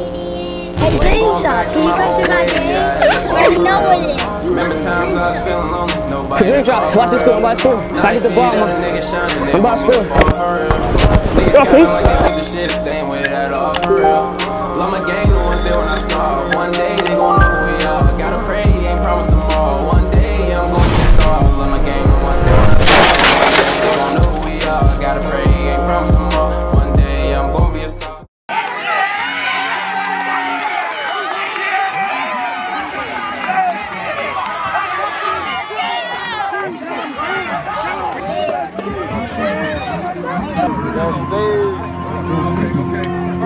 Hey, Dream Shot, you come to my game? Remember times I was feeling lonely. Nobody. Dream Shot, watch this score, watch this score. Try to get the ball, man. I'm about to for real. Love my gang, the ones when I start. One day First,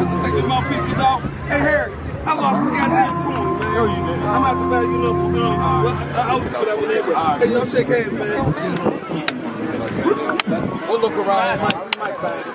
I'm taking the mouthpieces off. Hey, Harry, I lost the goddamn coin, man. No, you didn't. I'm out the bag, you know, for them. Well, I- I'll do for that one anyway. Hey, y'all shake hands, man. We'll look around. We might find it.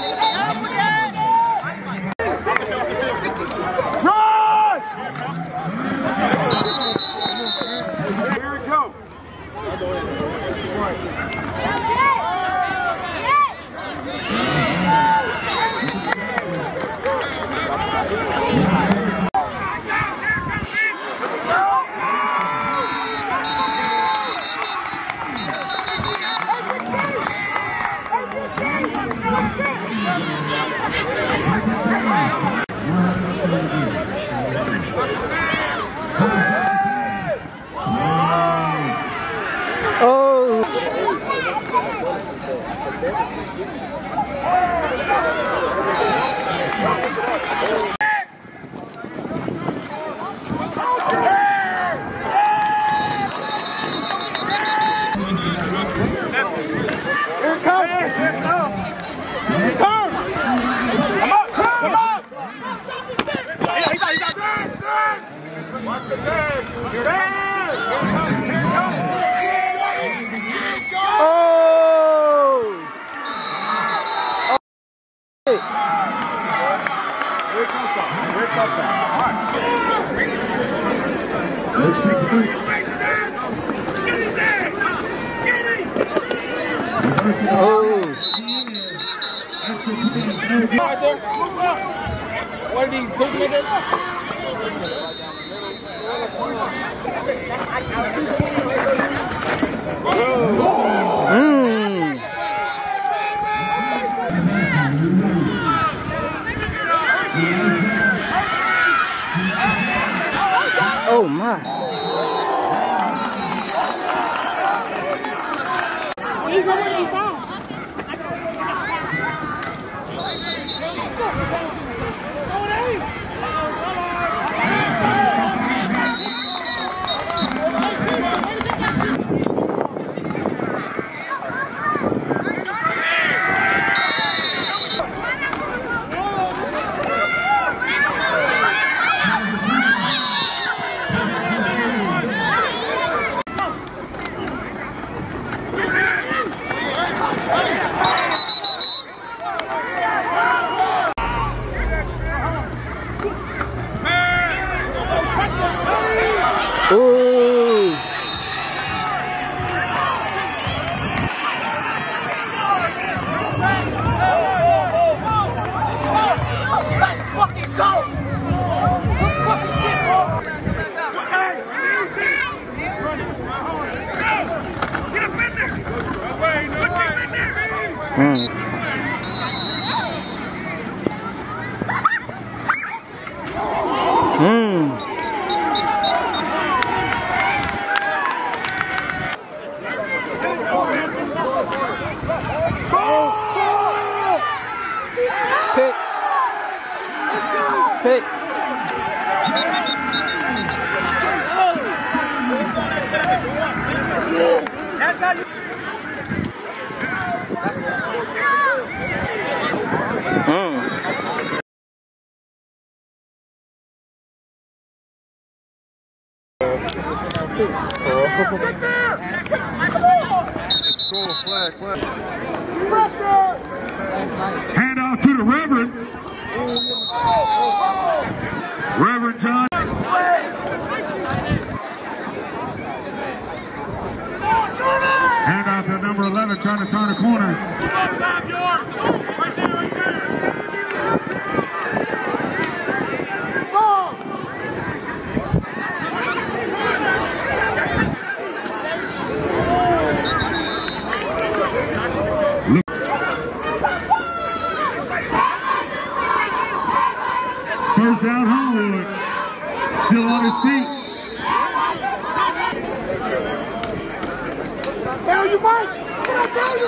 What are these big niggas? Oh my. He's 75. Hand off to the Reverend John. Hand off to number 11, trying to turn the corner. First down, Homewood. Still on his feet. Tell you, Mike. Can I tell you?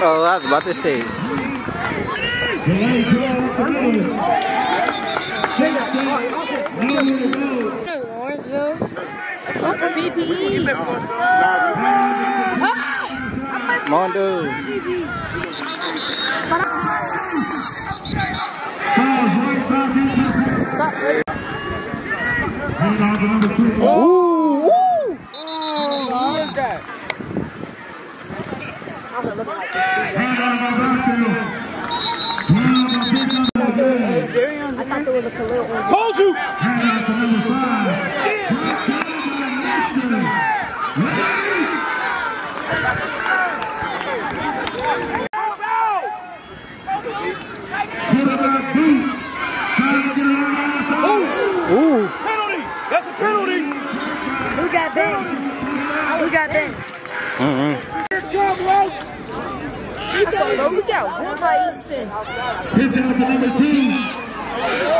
Oh, was about to say. Delay up the middle. Check that. Middle of the road. Lawrenceville. Let's go for BPE. Mondo. Falls right back into Hand off to number two. Ooh, woo. Hand off the backfield. Hand off the I thought there was a Khalil on. Told you! Hand off to number five. Quarterback boot. Trying to get it on the outside. Ooh. Penalty! That's a penalty! Who got banged? Who got banged? So, bro, we got one by Easton. Pitch out to number two.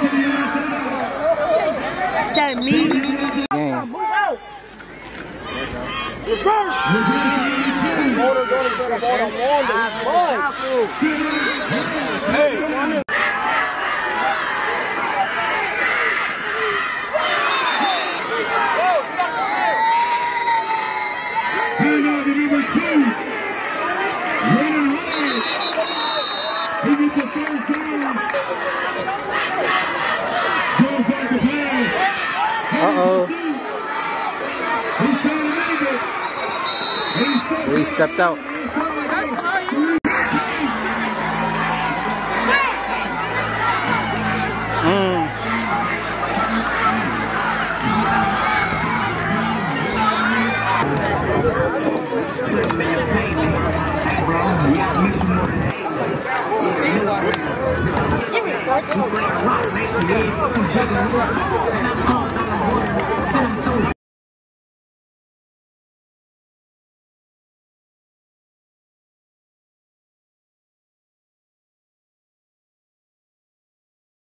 To get to the outside. Said me. Game. Hand off to number two. Running hard. He gets the first down. Goes back to pass. Uh-oh. He's trying to make it. We stepped out. Mm.